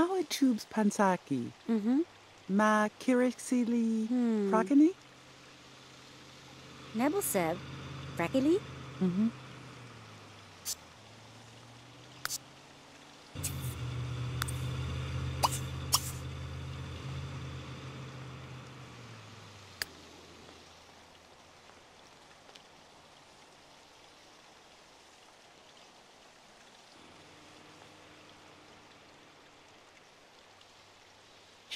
Awe tubes pansaki. Mm-hmm. Ma kirisili Hmm. prakani? Nebelseb. Brekili? Mm-hmm.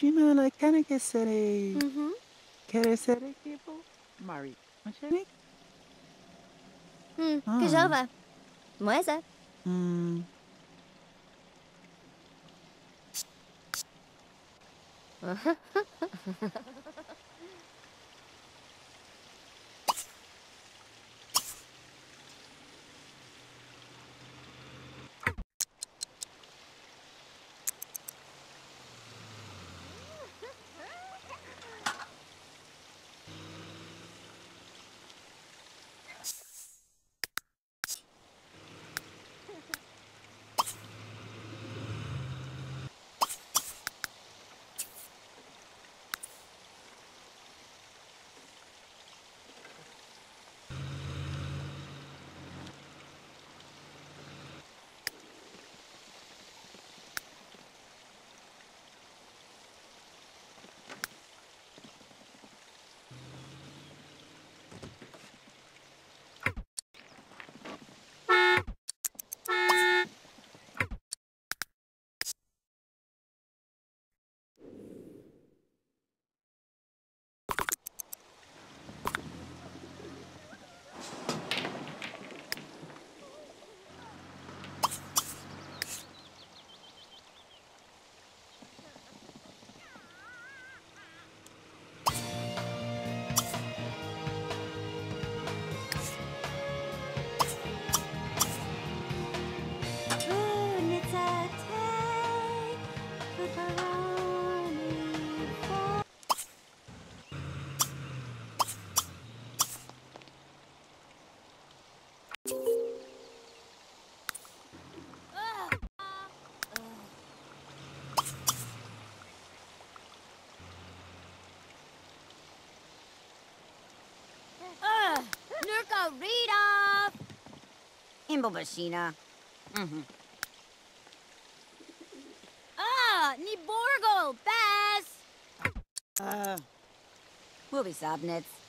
島からかけされ、mm-hmm. querer ser tipo Mari. Hum, que jovem. Moesa. Hum. Nurka, read off! Imbobashina. Mm-hmm. Ah, ni Borgol, Bass! Uh, movie Sobnitz.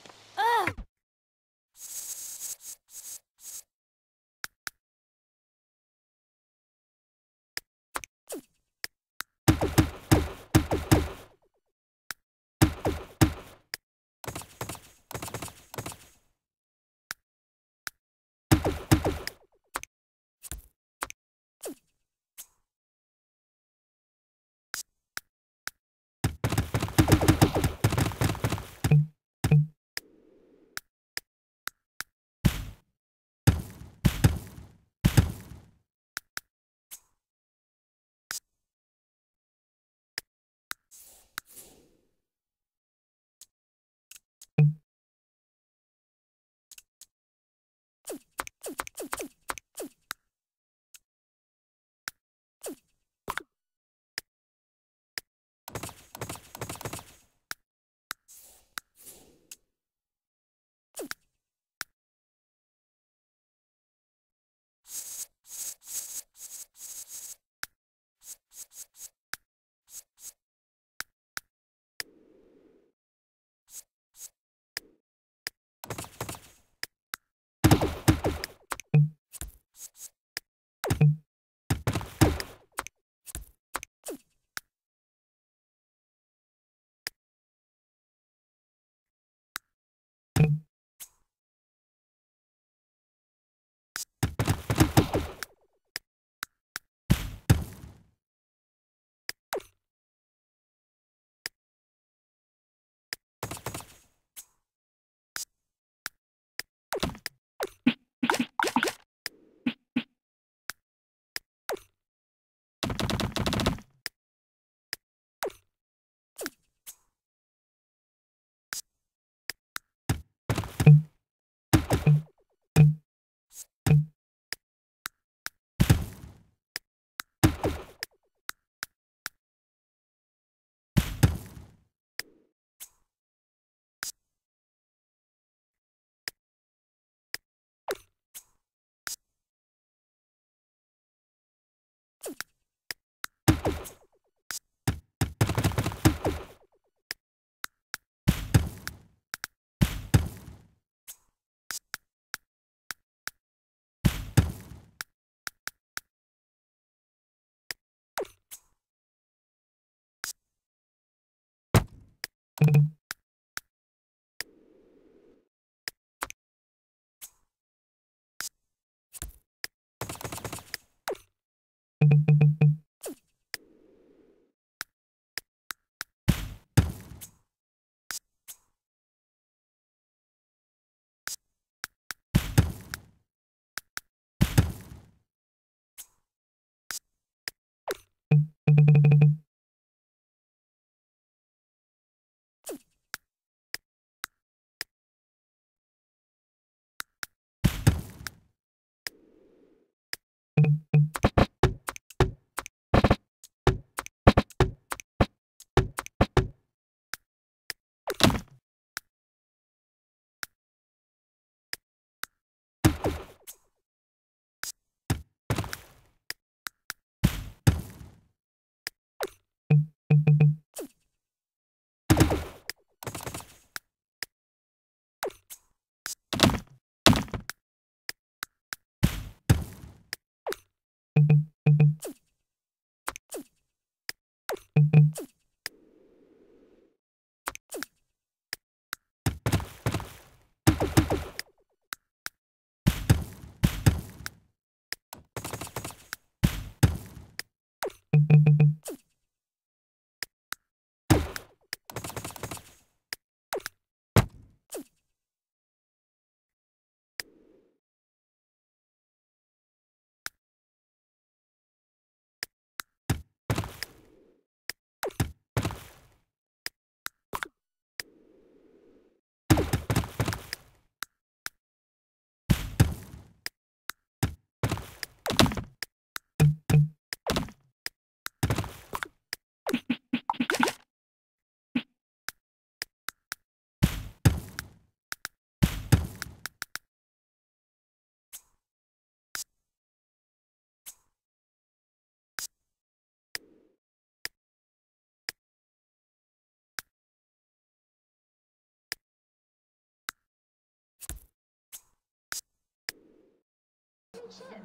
chip.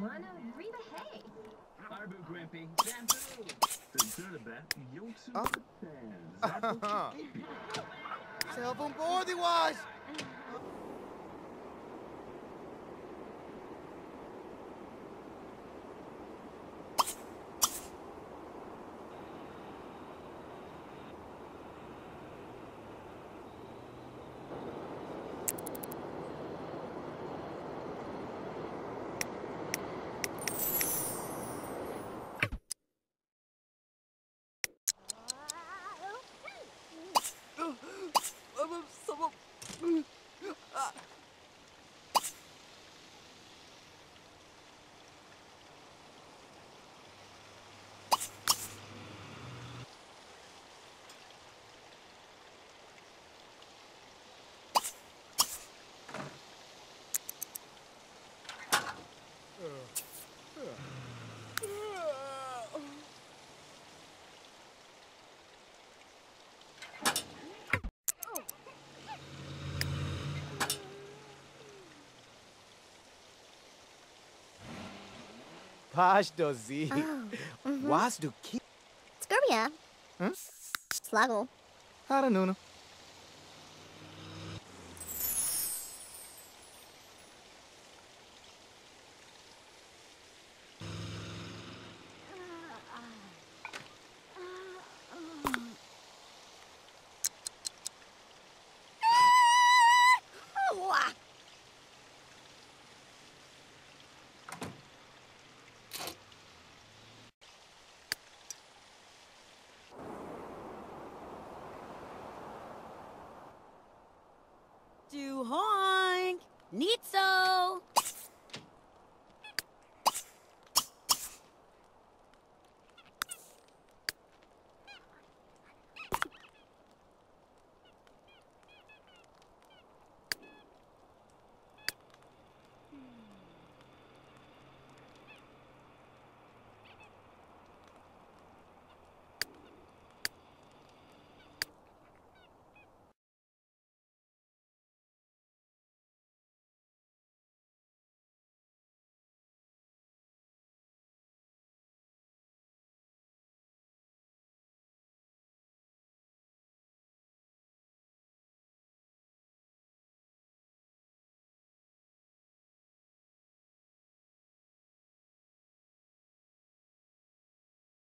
Wanna breathe a hay. Arbu Grimpy, Bamboo! Tırtırbe, Ah. Yotsu Cellphone boarding was. Pasz do Z. Was do ki... Sluggle. Hara Nuno. Du honk! Neat so!